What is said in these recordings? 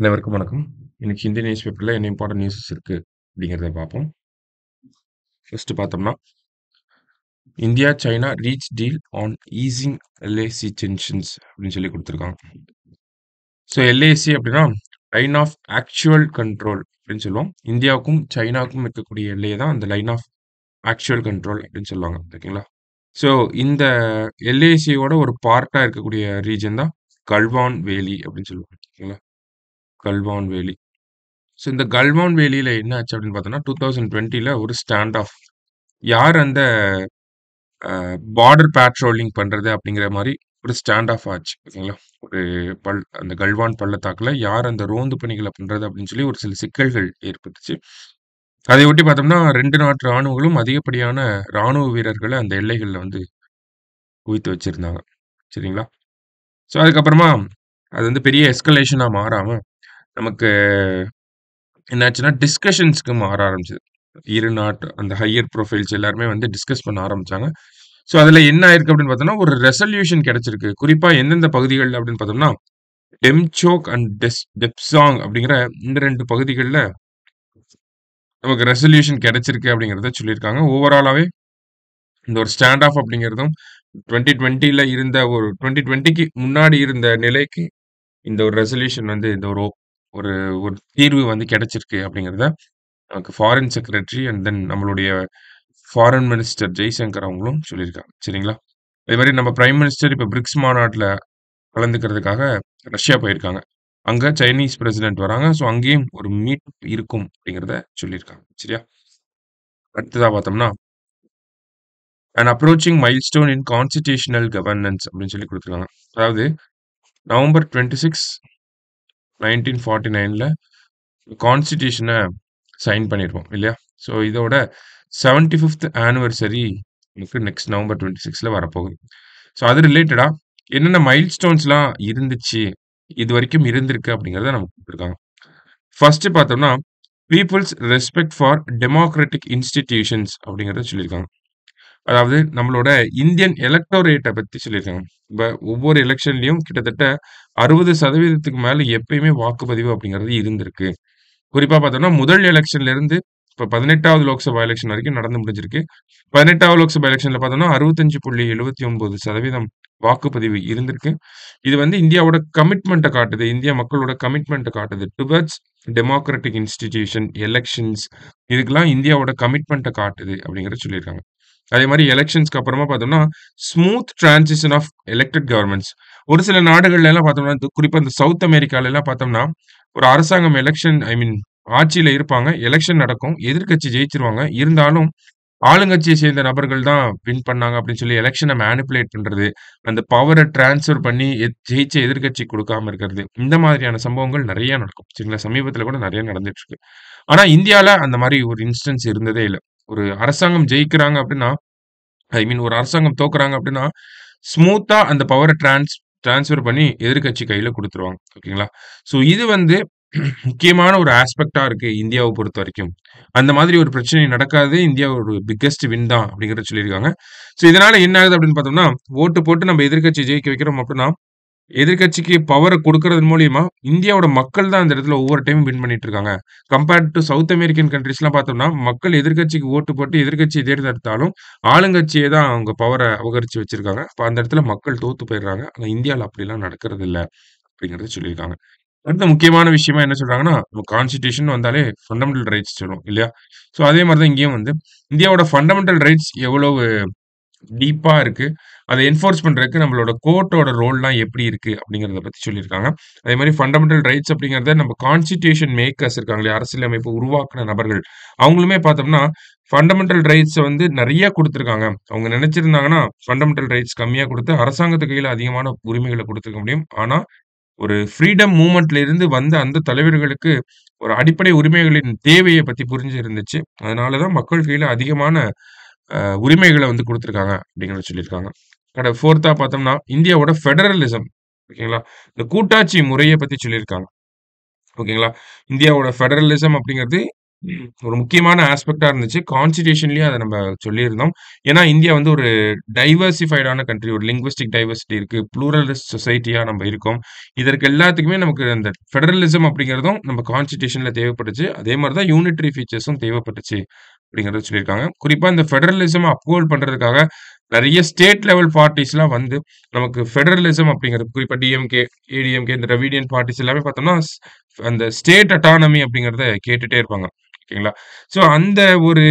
அனைவருக்கும் வணக்கம். இன்னைக்கு ஹிந்தி நியூஸ் பேப்பர்ல என்ன இம்பார்ட்டன்ட் நியூஸஸ் இருக்கு அப்படிங்கிறத பார்ப்போம். ஃபர்ஸ்ட் பார்த்தோம்னா, India, China reach deal on easing LAC tensions அப்படின்னு சொல்லி கொடுத்துருக்காங்க ஸோ எல்ஏசி அப்படின்னா லைன் ஆஃப் ஆக்சுவல் கண்ட்ரோல் அப்படின்னு சொல்லுவோம். இந்தியாவுக்கும், சைனாவுக்கும் இருக்கக்கூடிய எல்லையை தான் அந்த லைன் ஆஃப் ஆக்சுவல் கண்ட்ரோல் அப்படின்னு சொல்லுவாங்க. ஓகேங்களா? ஸோ இந்த எல்ஏசியோட ஒரு பார்ட்டாக இருக்கக்கூடிய ரீஜன் தான் கல்வான் வேலி அப்படின்னு சொல்லுவாங்க. ஓகேங்களா? கல்வான் வேலி. ஸோ இந்த கல்வான் வேலியில் என்ன ஆச்சு அப்படின்னு பார்த்தோம்னா, 2020ல ஒரு ஸ்டாண்ட் ஆஃப். யார் அந்த பார்டர் பேட்ரோலிங் பண்ணுறது அப்படிங்கிற மாதிரி ஒரு ஸ்டாண்ட் ஆஃப் ஆச்சு. ஓகேங்களா? ஒரு பல் அந்த கல்வான் பள்ளத்தாக்கில் யார் அந்த ரோந்து பணிகளை பண்ணுறது அப்படின்னு சொல்லி ஒரு சில சிக்கல்கள் ஏற்பட்டுச்சு. அதை ஒட்டி பார்த்தோம்னா ரெண்டு நாட்டு ராணுவங்களும் அதிகப்படியான ராணுவ வீரர்களை அந்த எல்லைகளில் வந்து குவித்து வச்சிருந்தாங்க. சரிங்களா? ஸோ அதுக்கப்புறமா அது வந்து பெரிய எஸ்கலேஷனாக மாறாமல் நமக்கு என்னாச்சுன்னா டிஸ்கஷன்ஸ்க்கு மாற ஆரம்பிச்சது. இரு நாட்டு அந்த ஹையர் ப்ரொஃபைல்ஸ் எல்லாருமே வந்து டிஸ்கஸ் பண்ண ஆரம்பிச்சாங்க. ஸோ அதில் என்ன ஆயிருக்கு அப்படின்னு பார்த்தோம்னா, ஒரு ரெசல்யூஷன் கிடைச்சிருக்கு. குறிப்பா எந்தெந்த பகுதிகள்ல அப்படின்னு பார்த்தோம்னா, டெம்சோக் அண்ட் டெஸ் டெப்சாங் அப்படிங்கிற இந்த 2 பகுதிகள்ல நமக்கு ரெசல்யூஷன் கிடைச்சிருக்கு அப்படிங்கிறத சொல்லியிருக்காங்க. ஓவராலாவே இந்த ஒரு ஸ்டாண்ட் ஆஃப் அப்படிங்கிறதும் 2020ல இருந்த ஒரு 2020க்கு முன்னாடி இருந்த நிலைக்கு இந்த ஒரு ரெசல்யூஷன் வந்து இந்த ஒரு ஒரு ஒரு தீர்வு வந்து கிடைச்சிருக்கு அப்படிங்கிறத நமக்கு ஃபாரின் செக்ரட்டரி அண்ட் தென் நம்மளுடைய ஃபாரின் மினிஸ்டர் ஜெய்சங்கர் அவங்களும் சொல்லியிருக்காங்க. சரிங்களா? அதே மாதிரி நம்ம பிரைம் மினிஸ்டர் இப்போ பிரிக்ஸ் மாநாட்டில் கலந்துக்கிறதுக்காக ரஷ்யா போயிருக்காங்க. அங்கே சைனீஸ் பிரசிடென்ட் வராங்க. ஸோ அங்கேயும் ஒரு மீட் இருக்கும் அப்படிங்கிறத சொல்லியிருக்காங்க. சரியா? அடுத்ததா பார்த்தோம்னா and approaching milestone in constitutional governance அப்படின்னு சொல்லி கொடுத்துருக்காங்க அதாவது நவம்பர் டுவெண்ட்டி சிக்ஸ் 26 1949ல கான்ஸ்டிடியூஷன சைன் பண்ணியிருப்போம் இல்லையா? ஸோ இதோட 75த் ஆனிவர்சரி நமக்கு நெக்ஸ்ட் நவம்பர் 26ல வரப்போகுது. ஸோ அது ரிலேட்டடாக என்னென்ன மைல்ஸ்டோன்ஸ்லாம் இருந்துச்சு, இது வரைக்கும் இருந்திருக்கு அப்படிங்கிறத நமக்கு கொடுத்துருக்காங்க ஃபர்ஸ்ட் பார்த்தோம்னா, people's respect for democratic institutions அப்படிங்கிறத சொல்லியிருக்காங்க. அதாவது நம்மளோட இந்தியன் எலக்டோரேட்டை பற்றி சொல்லியிருக்காங்க. இப்போ ஒவ்வொரு எலெக்ஷன்லையும் கிட்டத்தட்ட 60% மேல எப்பயுமே வாக்குப்பதிவு அப்படிங்கிறது இருந்திருக்கு. குறிப்பா பார்த்தோம்னா, முதல் எலெக்ஷன்லேருந்து இருந்து இப்ப 18வது லோக்சபா எலக்ஷன் வரைக்கும் நடந்து முடிஞ்சிருக்கு. 18வது லோக்சபா புள்ளி பார்த்தோம்னா 65.79% வாக்குப்பதிவு இருந்திருக்கு. இது வந்து இந்தியாவோட கமிட்மெண்ட்டை காட்டுது. இந்திய மக்களோட கமிட்மெண்ட்டை காட்டுது. டுவர்ட்ஸ் டெமோக்ராட்டிக் இன்ஸ்டிடியூஷன், எலக்ஷன்ஸ் இதுக்கெல்லாம் இந்தியாவோட கமிட்மெண்ட்டை காட்டுது அப்படிங்கிறத சொல்லியிருக்காங்க. அதே மாதிரி எலெக்ஷன்ஸ்க்கு அப்புறமா பார்த்தோம்னா, smooth transition of elected governments ஒரு சில நாடுகள்ல எல்லாம் பார்த்தோம்னா, குறிப்பாக குறிப்பா இந்த சவுத் அமெரிக்கால எல்லாம் பார்த்தோம்னா, ஒரு அரசாங்கம் எலக்ஷன் ஐ மீன் ஆட்சியில இருப்பாங்க. எலெக்ஷன் நடக்கும். எதிர்க்கட்சி ஜெயிச்சிருவாங்க இருந்தாலும் ஆளுங்கட்சியை சேர்ந்த நபர்கள் தான் வின் பண்ணாங்க அப்படின்னு சொல்லி எலெக்ஷனை மேனிப்புலேட் பண்றது. அந்த பவரை டிரான்ஸ்ஃபர் பண்ணி ஜெயிச்ச எதிர்கட்சி கொடுக்காம இருக்கிறது. இந்த மாதிரியான சம்பவங்கள் நிறைய நடக்கும். சரிங்களா? சமீபத்தில் கூட நிறைய நடந்துட்டு இருக்கு. ஆனா இந்தியாவில் அந்த மாதிரி ஒரு இன்ஸ்டன்ஸ் இருந்ததே இல்லை ஒரு அரசாங்கம் ஜெயிக்கிறாங்க அப்படின்னா, ஐ மீன் ஒரு அரசாங்கம் தோக்குறாங்க அப்படின்னா, ஸ்மூத்தா அந்த பவரை டிரான்ஸ் டிரான்ஸ்ஃபர் பண்ணி எதிர்க்கட்சி கையில கொடுத்துருவாங்க ஓகேங்களா? ஸோ இது வந்து முக்கியமான ஒரு ஆஸ்பெக்டா இருக்கு இந்தியாவை பொறுத்த வரைக்கும் அந்த மாதிரி ஒரு பிரச்சனை நடக்காததே இந்தியாவோட பிக்கஸ்ட் வின் தான் அப்படிங்கிறத சொல்லியிருக்காங்க. ஸோ இதனால என்ன ஆகுது அப்படின்னு பார்த்தோம்னா, ஓட்டு போட்டு நம்ம எதிர்கட்சி ஜெயிக்க வைக்கிறோம் அப்படின்னா, எதிர்க்கட்சிக்கு பவரை கொடுக்கறது மூலியமா இந்தியாவோட மக்கள் தான் அந்த இடத்துல ஒவ்வொரு டைமும் வின் பண்ணிட்டு இருக்காங்க. கம்பேர்ட் டு சவுத் அமெரிக்கன் கண்ட்ரிஸ்லாம் பார்த்தோம்னா, மக்கள் எதிர்க்கட்சிக்கு ஓட்டு போட்டு எதிர்கட்சியை தேர்ந்தெடுத்தாலும், ஆளுங்கட்சியை தான் அவங்க பவரை அபகரிச்சு வச்சிருக்காங்க. இப்போ அந்த இடத்துல மக்கள் தோத்து போயிடுறாங்க. ஆனால் இந்தியாவில் அப்படிலாம் நடக்கிறது இல்லை அப்படிங்கிறத சொல்லியிருக்காங்க. அடுத்த முக்கியமான விஷயமா என்ன சொல்றாங்கன்னா, கான்ஸ்டியூஷன் வந்தாலே ஃபண்டமெண்டல் ரைட்ஸ் சொல்லுவோம் இல்லையா? ஸோ அதே மாதிரி தான் இங்கேயும் வந்து இந்தியாவோட ஃபண்டமெண்டல் ரைட்ஸ் எவ்வளவு டீப்பா இருக்கு. அதை என்ஃபோர்ஸ் பண்றதுக்கு நம்மளோட கோர்ட்டோட ரோல்லாம் எப்படி இருக்கு அப்படிங்கிறத பத்தி சொல்லியிருக்காங்க. அதே மாதிரி ஃபண்டமெண்டல் ரைட்ஸ் அப்படிங்கிறத நம்ம கான்ஸ்டிடியூஷன் மேக்கர்ஸ் இருக்காங்களே அரசியலமைப்பு உருவாக்குன நபர்கள். அவங்களுமே பார்த்தோம்னா, ஃபண்டமெண்டல் ரைட்ஸை வந்து நிறைய கொடுத்துருக்காங்க அவங்க நினைச்சிருந்தாங்கன்னா ஃபண்டமெண்டல் ரைட்ஸ் கம்மியாக கொடுத்து அரசாங்கத்து கையில் அதிகமான உரிமைகளை கொடுத்துருக்க முடியும். ஆனால் ஒரு ஃப்ரீடம் மூமெண்ட்ல இருந்து வந்த அந்த தலைவர்களுக்கு ஒரு அடிப்படை உரிமைகளின் தேவையை பத்தி புரிஞ்சு இருந்துச்சு. அதனால தான் மக்கள் கையில அதிகமான உரிமைகளை வந்து கொடுத்துருக்காங்க அப்படிங்கிறத சொல்லியிருக்காங்க. கடை ஃபோர்த்தா பார்த்தோம்னா, இந்தியாவோட ஃபெடரலிசம் ஓகேங்களா? இந்த கூட்டாட்சி முறையை பத்தி சொல்லியிருக்காங்க. ஓகேங்களா? இந்தியாவோட ஃபெடரலிசம் அப்படிங்கிறது ஒரு முக்கியமான ஆஸ்பெக்ட்டா இருந்துச்சு. கான்ஸ்டியூஷன்லயும் அதை நம்ம சொல்லியிருந்தோம். ஏன்னா, இந்தியா வந்து ஒரு டைவர்சிஃபைடான கண்ட்ரி. ஒரு லிங்குவிஸ்டிக் டைவர்சிட்டி இருக்கு. ப்ளூரலிஸ்ட் சொசைட்டியா நம்ம இருக்கோம். இதற்கு எல்லாத்துக்குமே நமக்கு அந்த ஃபெடரலிசம் அப்படிங்கிறதும் நம்ம கான்ஸ்டியூஷன்ல தேவைப்பட்டுச்சு. அதே மாதிரி தான் யூனிட்டரி ஃபீச்சர்ஸும் தேவைப்பட்டுச்சு அப்படிங்கிறத சொல்லியிருக்காங்க. குறிப்பா இந்த ஃபெடரலிசம் அப்ஹோல்ட் பண்றதுக்காக நிறைய ஸ்டேட் லெவல் பார்ட்டிஸ்லாம் வந்து நமக்கு ஃபெடரலிசம் அப்படிங்கிறது குறிப்பா டிஎம்கே, ஏடிஎம்கே இந்த திராவிடியன் பார்ட்டிஸ் எல்லாமே பார்த்தோம்னா, அந்த ஸ்டேட் அட்டானமி அப்படிங்கிறத கேட்டுட்டே இருப்பாங்க. ஓகேங்களா? ஸோ அந்த ஒரு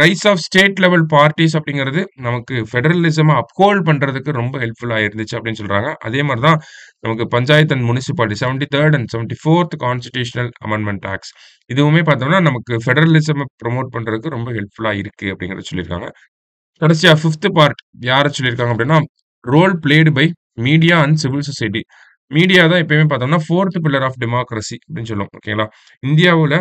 rise of state level parties அப்படிங்கிறது நமக்கு ஃபெடரலிசமாக அப்ஹோல்ட் பண்றதுக்கு ரொம்ப ஹெல்ப்ஃபுல்லா இருந்துச்சு அப்படின்னு சொல்றாங்க. அதே மாதிரி தான் நமக்கு பஞ்சாயத்து அண்ட் முனிசிபாலிட்டி 73 அண்ட் 74த் கான்ஸ்டிடியூஷனல் அமெண்ட்மெண்ட் ஆக்ட்ஸ் இதுவுமே பார்த்தோம்னா, நமக்கு ஃபெடரலிசமை ப்ரொமோட் பண்ணுறதுக்கு ரொம்ப ஹெல்ப்ஃபுல்லாக இருக்கு அப்படிங்கிறத சொல்லியிருக்காங்க. கடைசியா ஃபிஃப்த் பார்ட் யார சொல்லியிருக்காங்க அப்படின்னா, role played by media and civil society. Media தான் எப்பயுமே பார்த்தோம்னா, ஃபோர்த் பில்லர் ஆஃப் டெமோக்ரஸி அப்படின்னு சொல்லுவோம். ஓகேங்களா? இந்தியாவில்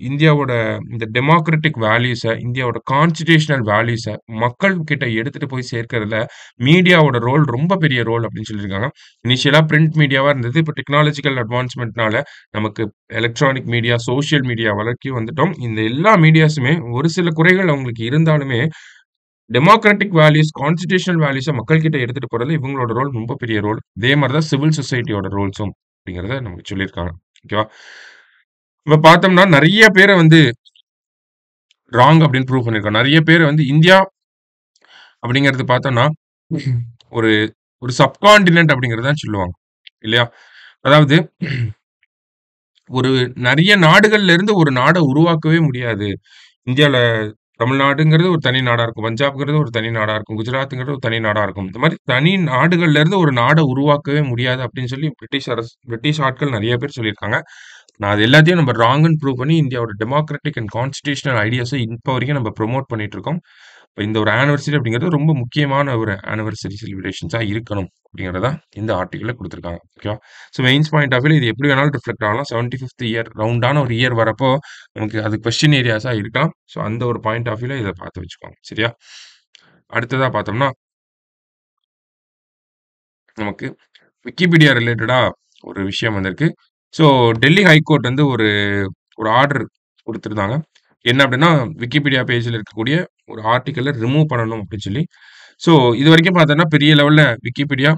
இந்தியாவோட இந்த டெமோக்ராட்டிக் வேல்யூஸ, இந்தியாவோட கான்ஸ்டிடியூஷனல் வேல்யூஸை மக்கள் கிட்ட எடுத்துட்டு போய் சேர்க்கறதுல மீடியாவோட ரோல் ரொம்ப பெரிய ரோல் அப்படின்னு சொல்லியிருக்காங்க. இனிஷியலாக பிரிண்ட் மீடியாவா இருந்தது. இப்போ டெக்னாலஜிக்கல் அட்வான்ஸ்மெண்ட்னால நமக்கு எலக்ட்ரானிக் மீடியா, சோஷியல் மீடியா வளர்க்கி வந்துட்டோம். இந்த எல்லா மீடியாஸுமே ஒரு சில குறைகள் அவங்களுக்கு இருந்தாலுமே, டெமோக்ராட்டிக் வேல்யூஸ், கான்ஸ்டியூஷனல் வேல்யூஸை மக்கள் கிட்ட எடுத்துட்டு போறது இவங்களோட ரோல் ரொம்ப பெரிய ரோல். அதே மாதிரி தான் சிவில் சொசைட்டியோட ரோல்ஸும் அப்படிங்கிறத நமக்கு சொல்லியிருக்காங்க. ஓகேவா? இப்போ பார்த்தோம்னா, நிறைய பேரை வந்து ராங் அப்படின்னு ப்ரூவ் பண்ணியிருக்கோம். நிறைய பேர் வந்து இந்தியா அப்படிங்கிறது பார்த்தோம்னா, ஒரு ஒரு சப்கான்டினென்ட் அப்படிங்கிறது தான் சொல்லுவாங்க. இல்லையா? அதாவது ஒரு நிறைய நாடுகள்ல இருந்து ஒரு நாட உருவாக்கவே முடியாது. இந்தியால தமிழ்நாடுங்கிறது ஒரு தனி நாடா இருக்கும். பஞ்சாப்ங்கிறது ஒரு தனி நாடா இருக்கும். குஜராத்ங்கிறது ஒரு தனி நாடா இருக்கும். இந்த மாதிரி தனி நாடுகள்ல இருந்து ஒரு நாட உருவாக்கவே முடியாது அப்படின்னு சொல்லி பிரிட்டிஷ் அரசு பிரிட்டிஷ் ஆட்கள் நிறைய பேர் சொல்லியிருக்காங்க. நான் அது எல்லாத்தையும் நம்ம ராங்குன்னு ப்ரூவ் பண்ணி இந்தியாவோட டெமோக்ராட்டிக் அண்ட் கான்ஸ்டிடியூஷனல் ஐடியாஸை இப்போ வரைக்கும் நம்ம ப்ரொமோட் பண்ணிட்டு இருக்கோம். இப்போ இந்த ஒரு ஆனிவர்சரி அப்படிங்கிறது ரொம்ப முக்கியமான ஒரு ஆனிவர்சரி செலிப்ரேஷன்ஸாக இருக்கணும் அப்படிங்கிறதா இந்த ஆர்டிக்கிள்ல கொடுத்துருக்காங்க ஓகேவா? So mains point of view இது எப்படி வேணாலும் ரிஃப்ளெக்ட் ஆகலாம். 75த் இயர் ரவுண்டான ஒரு இயர் வரப்போ, நமக்கு அது கொஸ்டின் ஏரியாஸாக இருக்கலாம். ஸோ அந்த ஒரு பாயிண்ட் ஆஃப் வியூவில் இதை பார்த்து வச்சுக்கோங்க. சரியா? அடுத்ததாக பார்த்தோம்னா நமக்கு விக்கிபீடியா ரிலேட்டடாக ஒரு விஷயம் வந்திருக்கு. ஸோ டெல்லி ஹைகோர்ட் வந்து ஒரு ஒரு ஆர்டர் குடுத்திருந்தாங்க. என்ன அப்படின்னா, விக்கிபீடியா பேஜ்ல இருக்கக்கூடிய ஒரு ஆர்டிக்கிள ரிமூவ் பண்ணணும் அப்படின்னு சொல்லி. ஸோ இதுவரைக்கும் பார்த்தோம்னா, பெரிய லெவல்ல விக்கிபீடியா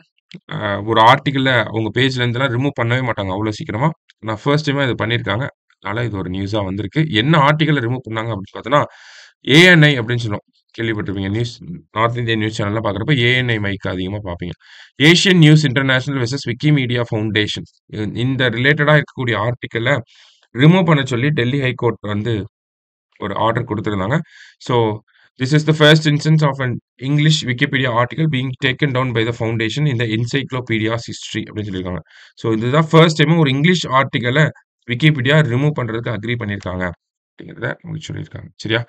அ ஒரு ஆர்டிக்கிள அவங்க பேஜ்லேருந்துலாம் ரிமூவ் பண்ணவே மாட்டாங்க அவ்வளோ சீக்கிரமா. நான் ஃபர்ஸ்ட் டைமா இது பண்ணியிருக்காங்க. அதனால இது ஒரு நியூஸா வந்திருக்கு. என்ன ஆர்டிக்கிள ரிமூவ் பண்ணாங்க அப்படின்னு பார்த்தோம்னா, ஏஎன்ஐ அப்படின்னு சொல்லுவோம். கேள்விப்பட்டிருப்பீங்க. நியூஸ் நார்த் இந்தியன் நியூஸ் சேனலில் பார்க்குறப்ப ஏஎன்ஐ மைக் அதிகமா பார்ப்பீங்க. Asian News International versus Wikimedia Foundation. இந்த ரிலேட்டடா இருக்கக்கூடிய ஆர்டிக்கிள ரிமூவ் பண்ண சொல்லி டெல்லி ஹைகோர்ட் வந்து ஒரு ஆர்டர் கொடுத்துருந்தாங்க so this is the first instance of an English Wikipedia article being taken down by the foundation இந்த என்சைக்ளோபீடியாஸ் ஹிஸ்ட்ரி அப்படின்னு சொல்லியிருக்காங்க. ஸோ இதுதான் ஃபர்ஸ்ட் டைம் ஒரு இங்கிலீஷ் ஆர்டிக்கிள விக்கிபீடியா ரிமூவ் பண்றதுக்கு அக்ரி பண்ணியிருக்காங்க. அப்படிங்கிறத உங்களுக்கு சொல்லியிருக்காங்க. சரியா?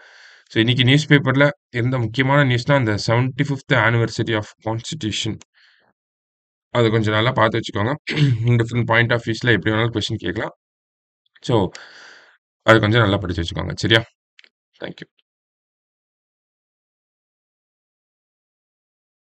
ஸோ இன்னைக்கு நியூஸ் பேப்பரில் இருந்த முக்கியமான நியூஸ்னால் அந்த 75த் ஆனிவர்சரி ஆஃப் கான்ஸ்டியூஷன் அதை கொஞ்சம் நல்லா பார்த்து வச்சுக்கோங்க. டிஃப்ரெண்ட் பாயிண்ட் ஆஃப் வியூஸில் எப்படி வேணாலும் கொஸ்டின் கேட்கலாம். ஸோ அது கொஞ்சம் நல்லா படித்து வச்சுக்கோங்க. சரியா? Thank you.